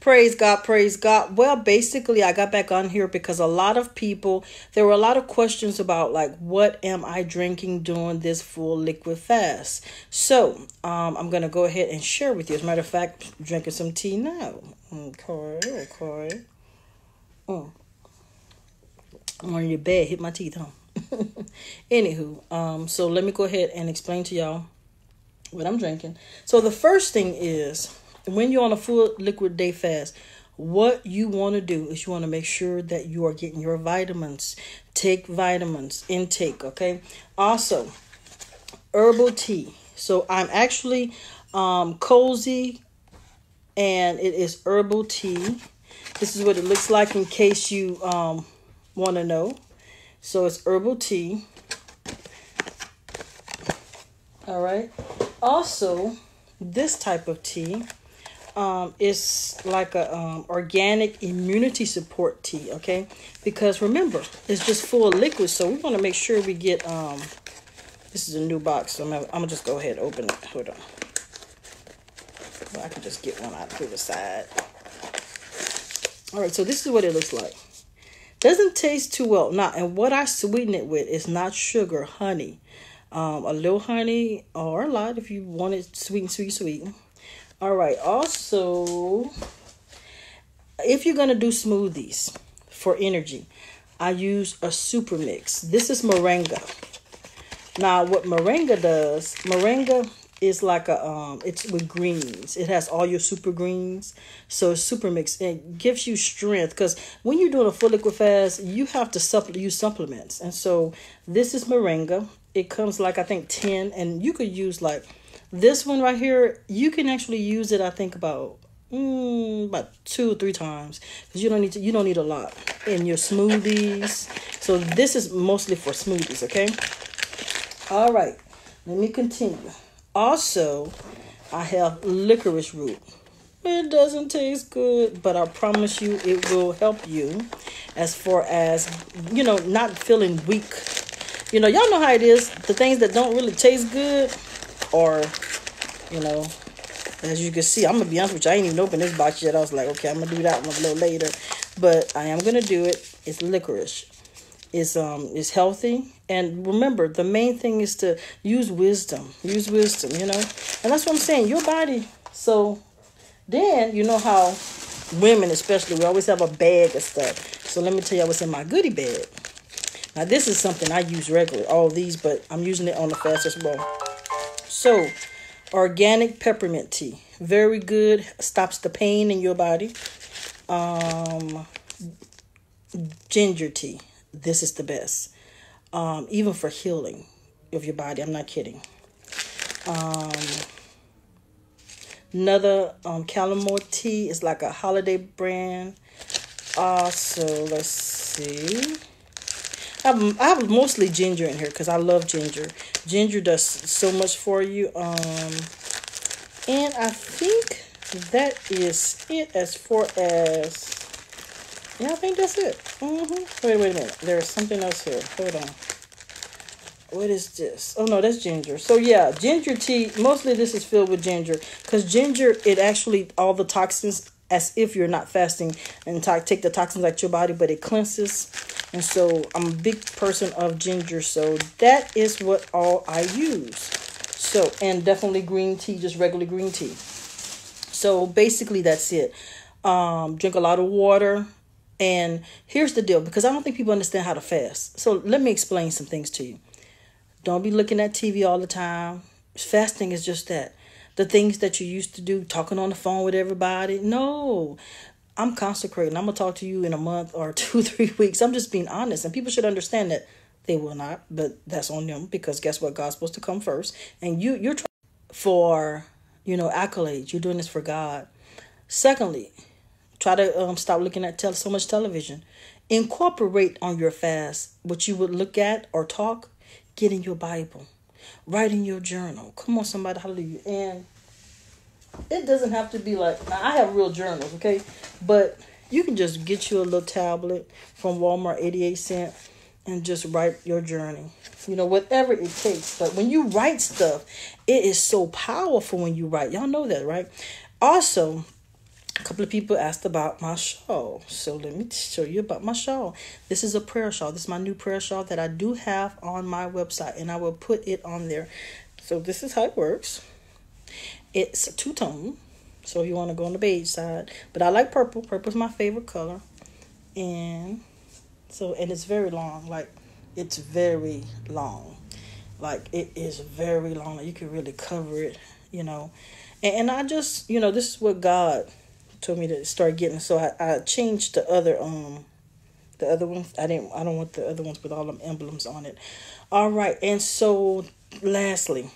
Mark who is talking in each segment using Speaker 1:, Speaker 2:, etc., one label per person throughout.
Speaker 1: Praise God, praise God. Well, basically, I got back on here because a lot of people, there were a lot of questions about, like, what am I drinking during this full liquid fast? So, um, I'm going to go ahead and share with you. As a matter of fact, drinking some tea now. Okay, okay. Oh. I'm on your bed, hit my teeth, huh? Anywho, um, so let me go ahead and explain to y'all what I'm drinking. So the first thing is when you're on a full liquid day fast, what you want to do is you want to make sure that you are getting your vitamins. Take vitamins intake, okay? Also, herbal tea. So I'm actually um, cozy and it is herbal tea. This is what it looks like in case you um, want to know. So it's herbal tea. All right. Also, this type of tea um, is like a um, organic immunity support tea. Okay, because remember it's just full of liquid, so we want to make sure we get. Um, this is a new box, so I'm gonna, I'm gonna just go ahead and open it. Hold on. Well, I can just get one out to the side. All right, so this is what it looks like. Doesn't taste too well. Now, and what I sweeten it with is not sugar, honey. Um, a little honey or a lot if you want it sweet, sweet, sweet. All right. Also, if you're going to do smoothies for energy, I use a super mix. This is moringa. Now, what moringa does, moringa is like a um it's with greens it has all your super greens so super mix it gives you strength because when you're doing a full liquid fast you have to supplement use supplements and so this is moringa it comes like i think 10 and you could use like this one right here you can actually use it i think about mm, about two or three times because you don't need to you don't need a lot in your smoothies so this is mostly for smoothies okay all right let me continue also, I have licorice root. It doesn't taste good, but I promise you it will help you as far as, you know, not feeling weak. You know, y'all know how it is. The things that don't really taste good or, you know, as you can see, I'm to be honest with you. I ain't even opened this box yet. I was like, okay, I'm to do that one a little later. But I am to do it. It's licorice It's um is healthy and remember the main thing is to use wisdom use wisdom you know and that's what i'm saying your body so then you know how women especially we always have a bag of stuff so let me tell you what's in my goodie bag now this is something i use regularly all these but i'm using it on the fastest as well so organic peppermint tea very good stops the pain in your body um ginger tea this is the best. Um, even for healing of your body. I'm not kidding. Um, another um, Calmore tea is like a holiday brand. Also, let's see. I have, I mostly ginger in here because I love ginger. Ginger does so much for you. Um, and I think that is it as far as yeah, I think that's it. Mm-hmm. Wait, wait a minute. There's something else here. Hold on. What is this? Oh, no, that's ginger. So, yeah, ginger tea. Mostly this is filled with ginger. Because ginger, it actually, all the toxins, as if you're not fasting, and take the toxins out your body, but it cleanses. And so, I'm a big person of ginger. So, that is what all I use. So, and definitely green tea, just regular green tea. So, basically, that's it. Um, drink a lot of water and here's the deal because I don't think people understand how to fast. So let me explain some things to you. Don't be looking at TV all the time. Fasting is just that. The things that you used to do, talking on the phone with everybody. No, I'm consecrating. I'm to talk to you in a month or two, three weeks. I'm just being honest. And people should understand that they will not, but that's on them because guess what? God's supposed to come first. And you, you're trying for, you know, accolades. You're doing this for God. Secondly, Try to um, stop looking at tell so much television. Incorporate on your fast what you would look at or talk. Get in your Bible. Write in your journal. Come on, somebody, hallelujah. And it doesn't have to be like, I have real journals, okay? But you can just get you a little tablet from Walmart, 88 cent, and just write your journey. You know, whatever it takes. But when you write stuff, it is so powerful when you write. Y'all know that, right? Also, a couple of people asked about my shawl. So let me show you about my shawl. This is a prayer shawl. This is my new prayer shawl that I do have on my website and I will put it on there. So this is how it works. It's a two tone. So if you want to go on the beige side. But I like purple. Purple is my favorite color. And so and it's very long. Like it's very long. Like it is very long. You can really cover it, you know. And, and I just, you know, this is what God told me to start getting. So I, I changed the other um the other ones. I didn't I don't want the other ones with all them emblems on it. All right, and so lastly,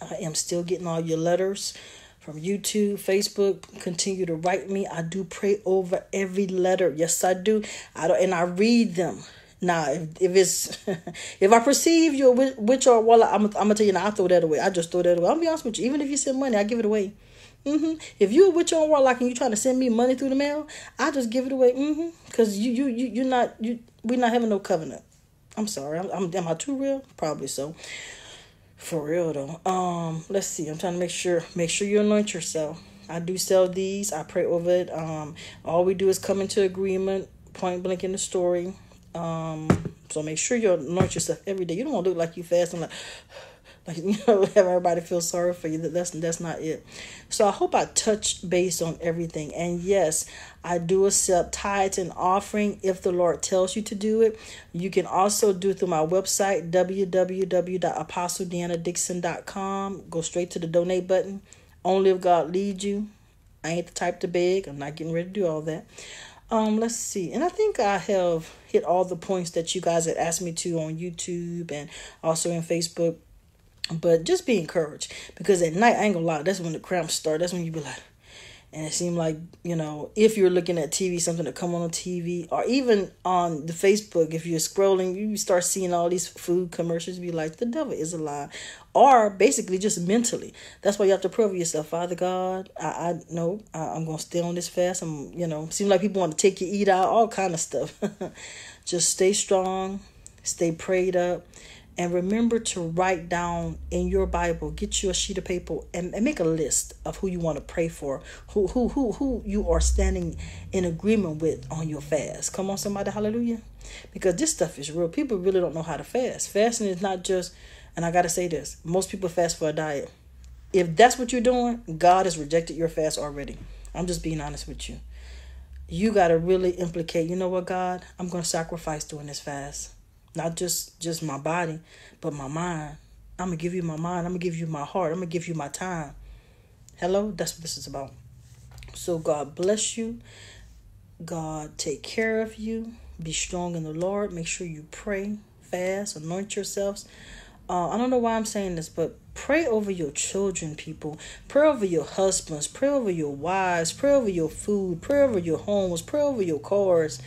Speaker 1: I am still getting all your letters from YouTube, Facebook. Continue to write me. I do pray over every letter. Yes, I do. I don't, and I read them. Now, if, if it's if I perceive you're witch or well, I'm, I'm gonna tell you now. I throw that away. I just throw that away. I'll be honest with you. Even if you send money, I give it away. Mm-hmm. If you're with your warlock and you trying to send me money through the mail, I just give it away. Mm-hmm. Cause you you you you're not you we're not having no covenant. I'm sorry. I'm, I'm am I too real? Probably so. For real though. Um, let's see. I'm trying to make sure make sure you anoint yourself. I do sell these. I pray over it. Um, all we do is come into agreement, point blank in the story. Um, so make sure you anoint yourself every day. You don't want to look like you fast and like like you know have everybody feel sorry for you. That's that's not it. So i hope i touched base on everything. And yes i do accept tithes and offering if the lord tells you to do it. You can also do through my website www.apostledeannadixon.com go straight to the donate button. Only if god leads you. I ain't the type to beg. I'm not getting ready to do all that. Um let's see. And i think i have hit all the points that you guys had asked me to on youtube and also in facebook but just be encouraged because at night, I ain't gonna lie, that's when the cramps start. That's when you be like, and it seemed like, you know, if you're looking at TV, something to come on on TV, or even on the Facebook, if you're scrolling, you start seeing all these food commercials, be like, the devil is a lie. Or basically just mentally. That's why you have to prove yourself, Father God, I, I know I, I'm gonna stay on this fast. I'm, you know, seem like people want to take you eat out, all kind of stuff. just stay strong, stay prayed up and remember to write down in your Bible, get you a sheet of paper and, and make a list of who you want to pray for, who who who who you are standing in agreement with on your fast. Come on, somebody, hallelujah. Because this stuff is real. People really don't know how to fast. Fasting is not just, and I gotta say this, most people fast for a diet. If that's what you're doing, God has rejected your fast already. I'm just being honest with you. You gotta really implicate, you know what, God, I'm gonna sacrifice during this fast not just just my body but my mind. I'm gonna give you my mind. I'm gonna give you my heart. I'm gonna give you my time. Hello? That's what this is about. So god bless you. God take care of you. Be strong in the lord. Make sure you pray fast. Anoint yourselves. Uh, i don't know why i'm saying this but pray over your children people. Pray over your husbands. Pray over your wives. Pray over your food. Pray over your homes. Pray over your cars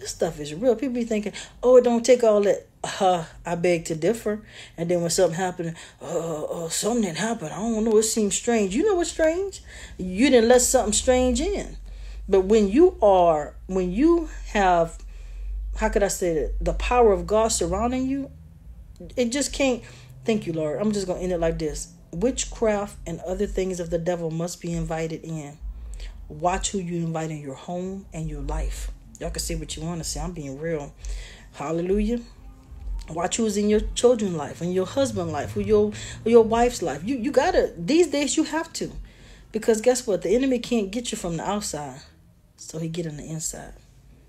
Speaker 1: this stuff is real. People be thinking, oh, it don't take all that. Uh, I beg to differ. And then when something happened, uh, something didn't. I don't know. It seems strange. You know what's strange? You didn't let something strange in. But when you are, when you have, how could I say that? The power of God surrounding you, it just can't. Thank you, Lord. I'm just going to end it like this witchcraft and other things of the devil must be invited in. Watch who you invite in your home and your life. Y'all can say what you want to say. I'm being real. Hallelujah. Watch who's in your children's life, in your husband's life, or your your wife's life. You you gotta these days you have to. Because guess what? The enemy can't get you from the outside. So he get on the inside.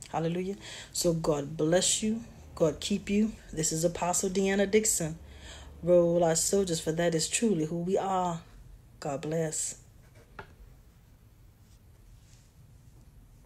Speaker 1: Hallelujah. So God bless you. God keep you. This is Apostle Deanna Dixon. Roll our soldiers, for that is truly who we are. God bless.